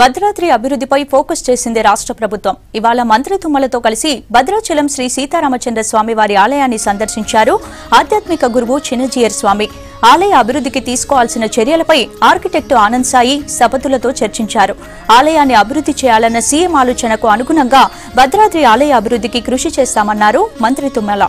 భద్రాద్రి అభివృద్ధిపై ఫోకస్ చేసింది రాష్ట్ర ప్రభుత్వం. ఇవాళ మంత్రి తుమ్మలతో కలిసి భద్రాచలం శ్రీ సీతారామచంద్ర స్వామి వారి ఆలయాన్ని సందర్శించారు ఆధ్యాత్మిక గురువు చిన్నజీయర్ స్వామి. ఆలయ అభివృద్ధికి తీసుకోవాల్సిన చర్యలపై ఆర్కిటెక్ట్ ఆనంద్ సాయి సపతులతో చర్చించారు. ఆలయాన్ని అభివృద్ధి చేయాలన్న సీఎం ఆలోచనకు అనుగుణంగా భద్రాద్రి ఆలయ అభివృద్ధికి కృషి చేస్తామన్నారు మంత్రి తుమ్మల.